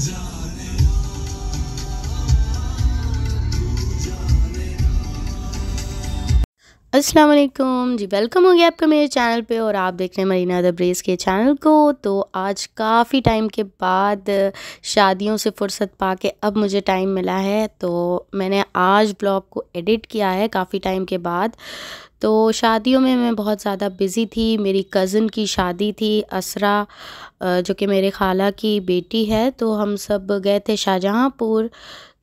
Zone. वालेकुम जी welcome हो गया आपका मेरे चैनल पे और आप देख रहे हैं मरीना द ब्रेस के चैनल को। तो आज काफ़ी टाइम के बाद शादियों से फुर्सत पा के अब मुझे टाइम मिला है। तो मैंने आज ब्लॉग को एडिट किया है काफ़ी टाइम के बाद। तो शादियों में मैं बहुत ज़्यादा बिज़ी थी। मेरी कज़न की शादी थी, असरा जो कि मेरे खाला की बेटी है। तो हम सब गए थे शाहजहाँपुर।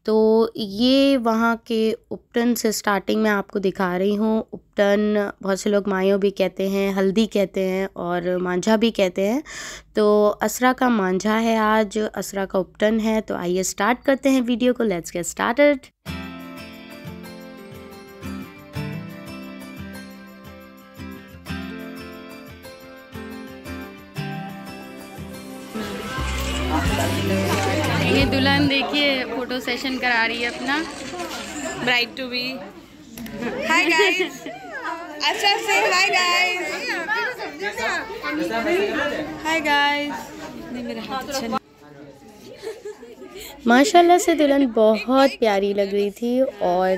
तो ये वहाँ के उपटन से स्टार्टिंग में आपको दिखा रही हूँ। उपटन, बहुत से लोग मायो भी कहते हैं, हल्दी कहते हैं और मांझा भी कहते हैं। तो असरा का मांझा है आज, असरा का उपटन है। तो आइए स्टार्ट करते हैं वीडियो को लेट्स गेट स्टार्टेड ये दुल्हन देखिए फ़ोटो सेशन करा रही है अपना। Bride to be hi guys अच्छा से हाय गाइस हाय गाइस माशाल्लाह से दुल्हन बहुत प्यारी लग रही थी और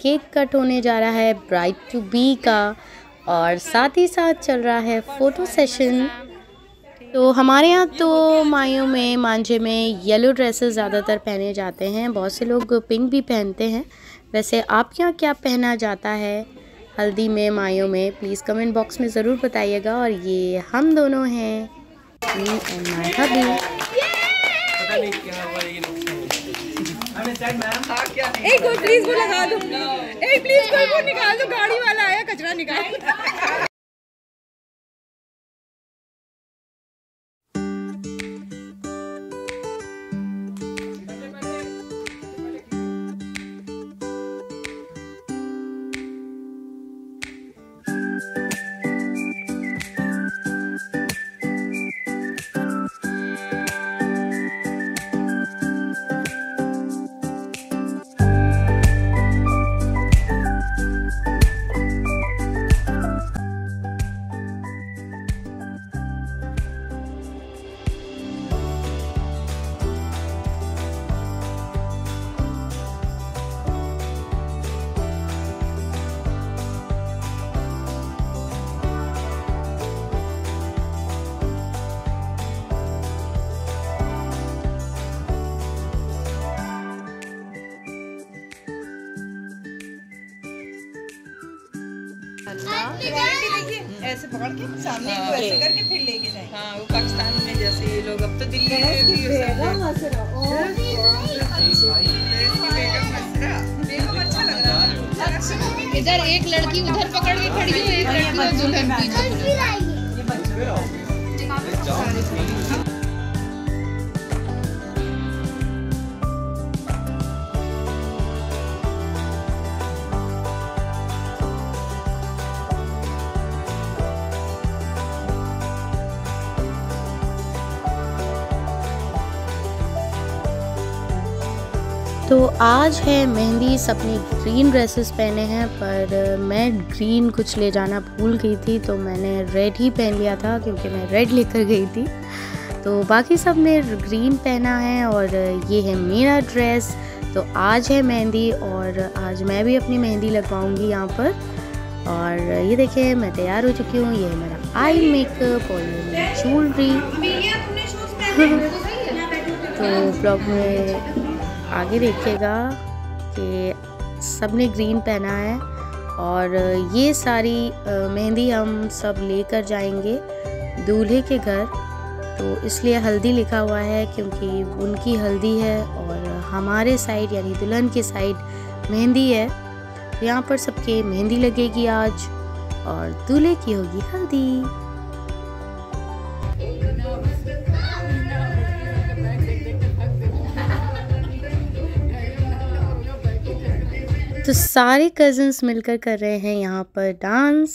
केक कट होने जा रहा है ब्राइड टू बी का। और साथ ही साथ चल रहा है फ़ोटो सेशन तो हमारे यहाँ तो माइयों में, मांझे में येलो ड्रेसेस ज़्यादातर पहने जाते हैं। बहुत से लोग पिंक भी पहनते हैं। वैसे आप यहाँ क्या पहना जाता है? हल्दी में माइयों में प्लीज़ कमेंट बॉक्स में ज़रूर बताइएगा। और ये हम दोनों हैं। माय एक प्लीज़ वो लगा दो। एक प्लीज़ कोई वो निकाल दो। गाड़ी वाला आया, कचरा निकाल। ऐसे पकड़ के सामने को ऐसे करके फिर लेके जाए। हाँ वो पाकिस्तान में जैसे ये लोग अब तो दिल्ली में भी बेगम अच्छा लग रहा है। इधर एक लड़की उधर पकड़ के खड़ी है एक लड़की दुल्हन पीछे। तो आज है मेहंदी सबने ग्रीन ड्रेसेस पहने हैं पर मैं ग्रीन कुछ ले जाना भूल गई थी तो मैंने रेड ही पहन लिया था क्योंकि मैं रेड लेकर गई थी। तो बाकी सबने ग्रीन पहना है और ये है मेरा ड्रेस तो आज है मेहंदी और आज मैं भी अपनी मेहंदी लगवाऊँगी यहाँ पर। और ये देखिए मैं तैयार हो चुकी हूँ ये है मेरा आई मेकअप और ये मेरी ज्वेलरी तो ब्लॉग में आगे देखिएगा कि सबने ग्रीन पहना है और ये सारी मेहंदी हम सब लेकर जाएँगे दूल्हे के घर। तो इसलिए हल्दी लिखा हुआ है क्योंकि उनकी हल्दी है और हमारे साइड यानी दुल्हन के साइड मेहंदी है। तो यहाँ पर सबके मेहंदी लगेगी आज और दूल्हे की होगी हल्दी। तो सारे कज़न्स मिलकर कर रहे हैं यहाँ पर डांस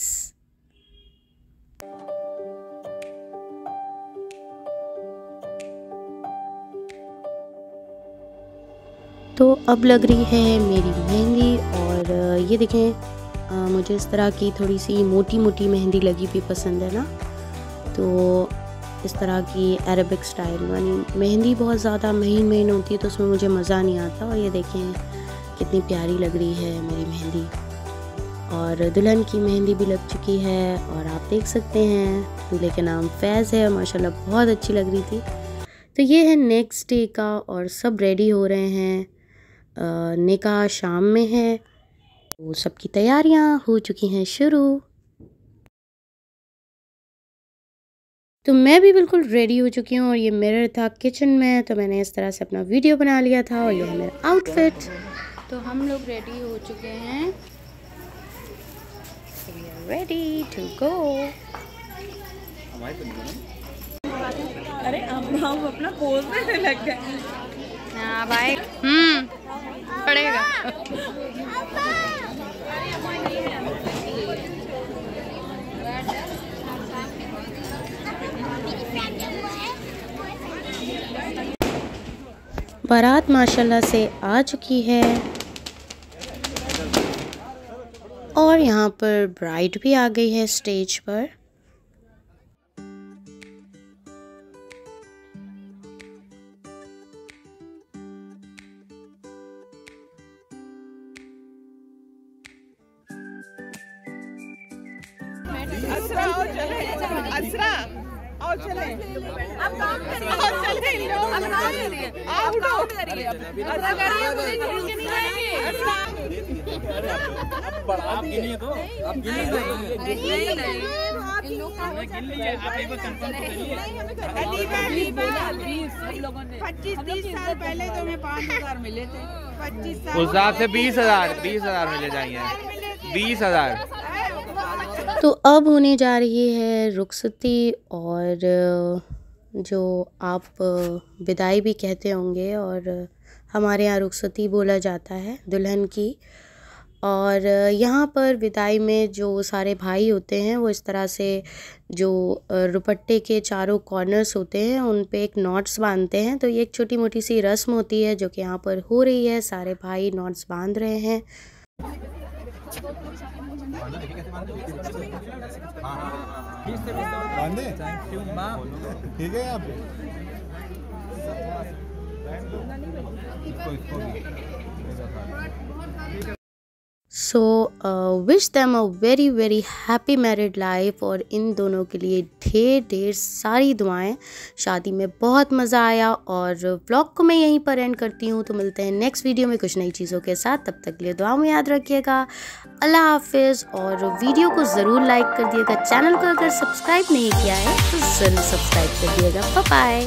तो अब लग रही है मेरी मेहंदी और ये देखें मुझे इस तरह की थोड़ी सी मोटी मोटी मेहंदी लगी भी पसंद है ना। तो इस तरह की अरबिक स्टाइल यानी मेहंदी बहुत ज़्यादा महीन महीन होती है तो उसमें मुझे मज़ा नहीं आता और ये देखें कितनी प्यारी लग रही है मेरी मेहंदी। और दुल्हन की मेहंदी भी लग चुकी है और आप देख सकते हैं, दूल्हे के नाम फैज़ है, माशाल्लाह बहुत अच्छी लग रही थी। तो ये है नेक्स्ट डे का और सब रेडी हो रहे हैं। निकाह शाम में है। तो सबकी तैयारियाँ हो चुकी हैं शुरू। तो मैं भी बिल्कुल रेडी हो चुकी हूँ और ये मिरर था किचन में तो मैंने इस तरह से अपना वीडियो बना लिया था और ये है मेरा आउटफिट तो हम लोग रेडी हो चुके हैं। रेडी टू गो अरे हम हम अपना पोज में लग गए। हाँ भाई। हम्म पड़ेगा। बारात माशाल्लाह से आ चुकी है। और यहाँ पर ब्राइड भी आ गई है स्टेज पर। असरा और चले असरा और चले अब काम करिए। और चले इन लोग अब काम करिए आप काम करिए करिए आप तो। आप एक बार कंफर्म तो पच्चीस तीस साल पहले तो हमें पाँच हज़ार मिले थे। पच्चीस उस हिसाब से बीस हज़ार बीस हज़ार मिले जाएँगे। बीस हज़ार। तो अब होने जा रही है रुखसती और जो आप विदाई भी कहते होंगे और हमारे यहाँ रुखसती बोला जाता है दुल्हन की। और यहाँ पर विदाई में जो सारे भाई होते हैं, वो इस तरह से जो रुपट्टे के चारों कॉर्नर्स होते हैं, उन पे एक नॉट्स बांधते हैं। तो ये एक छोटी मोटी सी रस्म होती है जो कि यहाँ पर हो रही है। सारे भाई नॉट्स बाँध रहे हैं। बांधे? ठीक है आप। So wish them a very very happy married life और इन दोनों के लिए ढेर ढेर सारी दुआएँ। शादी में बहुत मज़ा आया और व्लॉग को मैं यहीं पर एंड करती हूँ। तो मिलते हैं नेक्स्ट वीडियो में कुछ नई चीज़ों के साथ। तब तक लिए दुआ में याद रखिएगा। अल्लाह हाफिज़ और वीडियो को ज़रूर लाइक कर दिएगा। चैनल को अगर सब्सक्राइब नहीं किया है तो ज़रूर सब्सक्राइब कर दिएगा। बाय